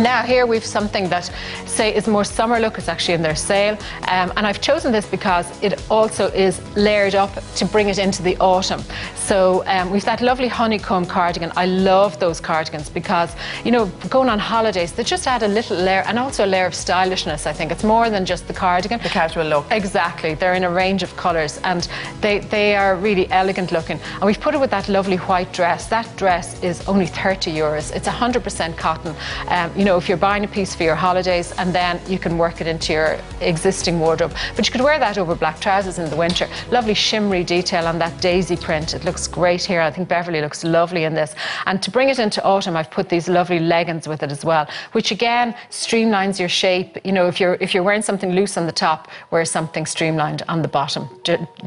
Now here we've something that say is more summer look. It's actually in their sale. Um, and I've chosen this because it also is layered up to bring it into the autumn. So um, we've that lovely honeycomb cardigan. I love those cardigans because, you know, going on holidays, they just add a little layer and also a layer of stylishness, I think. It's more than just the cardigan. The casual look. Exactly. They're in a range of colours and they, they are really elegant looking. And we've put it with that lovely white dress. That dress is only 30 euros. It's 100% cotton. Um, you know, if you're buying a piece for your holidays and then you can work it into your existing wardrobe. But you could wear that over black trousers in the winter. Lovely shimmery detail on that daisy print. It looks great here. I think Beverly looks lovely in this. And to bring it into autumn, I've put these lovely leggings with it as well, which again streamlines your shape. You know, if you're if you're wearing something loose on the top, wear something streamlined on the bottom,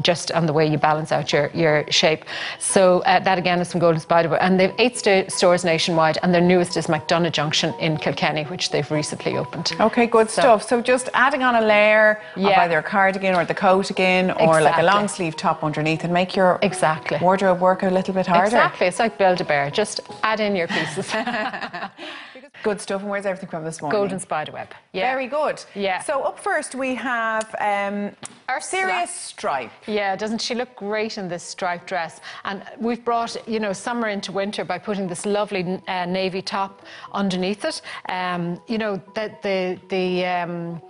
just on the way you balance out your, your shape. So uh, that again is from Golden Spider. And they've eight st stores nationwide, and their newest is MacDonagh Junction in Kilkenny. Kilkenny, which they've recently opened. Okay, good so, stuff. So just adding on a layer yeah. of either a cardigan or the coat again, or exactly. like a long sleeve top underneath, and make your exactly wardrobe work a little bit harder. Exactly, it's like Build-A-Bear. Just add in your pieces. Good stuff. And where's everything from this morning? Golden Spiderweb. Yeah. Very good. Yeah. So up first we have um, our serious stripe. Yeah, doesn't she look great in this striped dress? And we've brought, you know, summer into winter by putting this lovely uh, navy top underneath it. Um, you know, the the the. Um,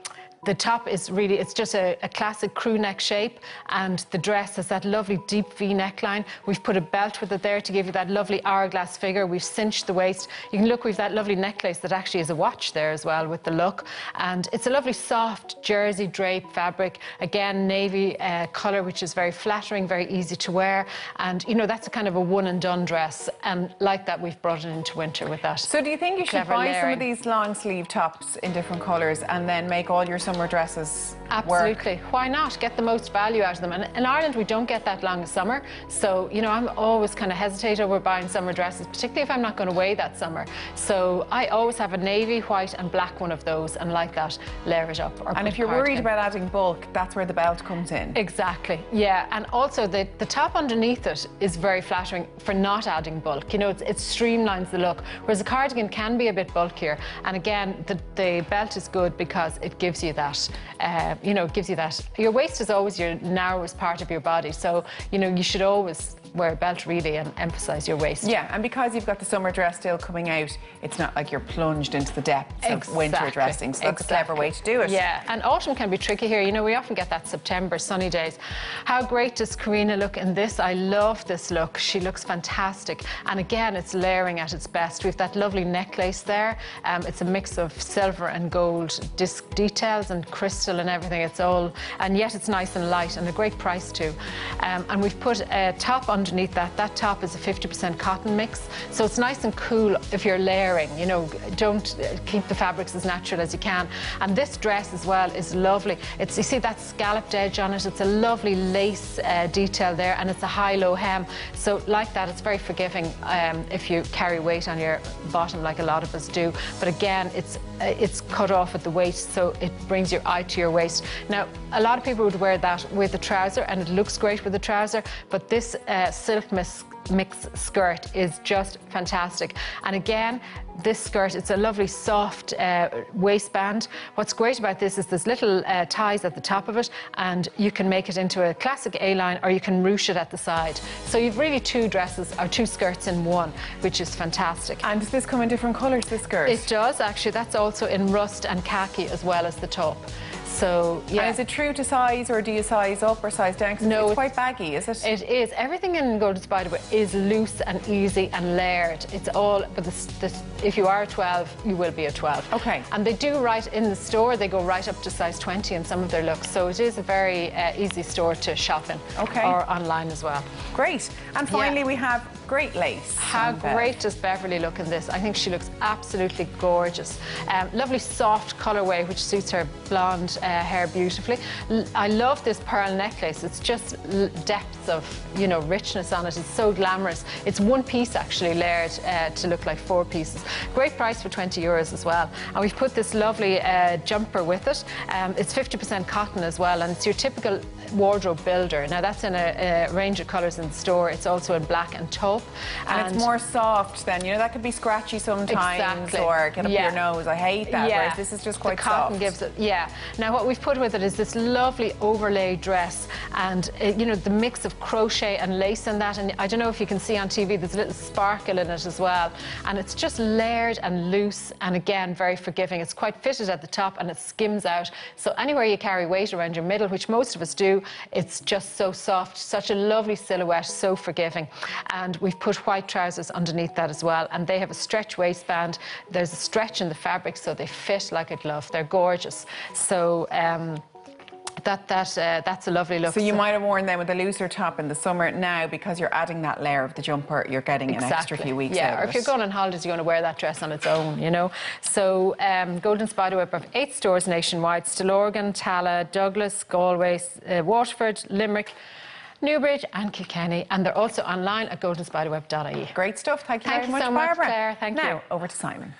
the top is really, it's just a, a, classic crew neck shape and the dress has that lovely deep V neckline. We've put a belt with it there to give you that lovely hourglass figure. We've cinched the waist. You can look, we've that lovely necklace that actually is a watch there as well with the look. And it's a lovely soft jersey drape fabric. Again, navy uh, colour, which is very flattering, very easy to wear. And, you know, that's a kind of a one and done dress. And like that, we've brought it into winter with that. So do you think you should buy layering. some of these long sleeve tops in different colours and then make all your summer dresses Absolutely. Work. Why not? Get the most value out of them. And in Ireland, we don't get that long a summer. So, you know, I'm always kind of hesitate over buying summer dresses, particularly if I'm not going away that summer. So I always have a navy, white and black one of those and like that, layer it up. and if you're worried about adding bulk, that's where the belt comes in. Exactly. Yeah. And also the, the top underneath it is very flattering for not adding bulk. You know, it streamlines the look. Whereas a cardigan can be a bit bulkier. And again, the, the belt is good because it gives you that uh, you know, gives you that. Your waist is always your narrowest part of your body. So, you know, you should always wear a belt really and emphasise your waist. Yeah, and because you've got the summer dress still coming out, it's not like you're plunged into the depths exactly. of winter dressing. So that's exactly. a clever way to do it. Yeah, and autumn can be tricky here. You know, we often get that September sunny days. How great does Karina look in this? I love this look. She looks fantastic. And again, it's layering at its best. We've that lovely necklace there. Um, it's a mix of silver and gold disc details and crystal and everything. It's all, and yet it's nice and light and a great price too. Um, and we've put a top underneath that. That top is a 50% cotton mix. So it's nice and cool if you're layering, you know, don't keep the fabrics as natural as you can. And this dress as well is lovely. It's, you see that scalloped edge on it. It's a lovely lace uh, detail there and it's a high-low hem. So like that, it's very forgiving um, if you carry weight on your bottom like a lot of us do. But again, it's, uh, it's cut off at the waist, so it brings your eye to your waist. Now, a lot of people would wear that with a trouser and it looks great with a trouser, but this uh, silk mix, mix skirt is just fantastic. And again, this skirt, it's a lovely soft uh, waistband. What's great about this is there's little uh, ties at the top of it and you can make it into a classic A-line or you can ruche it at the side. So you've really two dresses or two skirts in one, which is fantastic. And does this come in different colours, this skirt? It does actually. That's also in rust and khaki as well as the top. So, yeah. And is it true to size or do you size up or size down? No, it's quite baggy, is it? It is. Everything in Golden Spider is loose and easy and layered. It's all, but this, this, if you are a 12, you will be a 12. Okay. And they do right in the store, they go right up to size 20 in some of their looks. So it is a very uh, easy store to shop in. Okay. Or online as well. Great. And finally, yeah. we have great lace. How great does Beverly look in this? I think she looks absolutely gorgeous. Um, lovely soft colorway, which suits her blonde uh, hair beautifully. L I love this pearl necklace. It's just depths of, you know, richness on it. It's so glamorous. It's one piece actually layered uh, to look like four pieces. Great price for 20 euros as well. And we've put this lovely uh, jumper with it. Um, it's 50% cotton as well, and it's your typical wardrobe builder. Now that's in a, a range of colours in the store. It's also in black and taupe. Up. And, it's more soft then, you know, that could be scratchy sometimes Exactly. or get up Yeah. your nose. I hate that, Yeah. whereas this is just quite the cotton soft. gives it, yeah. Now what we've put with it is this lovely overlay dress and, uh, you know, the mix of crochet and lace in that. And I don't know if you can see on TV, there's a little sparkle in it as well. And it's just layered and loose and again, very forgiving. It's quite fitted at the top and it skims out. So anywhere you carry weight around your middle, which most of us do, it's just so soft, such a lovely silhouette, so forgiving. And we've put white trousers underneath that as well. And they have a stretch waistband. There's a stretch in the fabric, so they fit like a glove. They're gorgeous. So um, that that uh, that's a lovely look. So you might have worn them with a looser top in the summer. Now, because you're adding that layer of the jumper, you're getting an extra few weeks yeah, out or if you're going on holidays, you're going to wear that dress on its own, you know. So um, Golden Spiderweb have eight stores nationwide: Stillorgan, Tallaght, Douglas, Galway, uh, Waterford, Limerick. Newbridge and Kilkenny, and they're also online at goldenspiderweb.ie. Great stuff. Thank you Thank very you much, so much, Barbara. Claire. Thank now, you. over to Simon.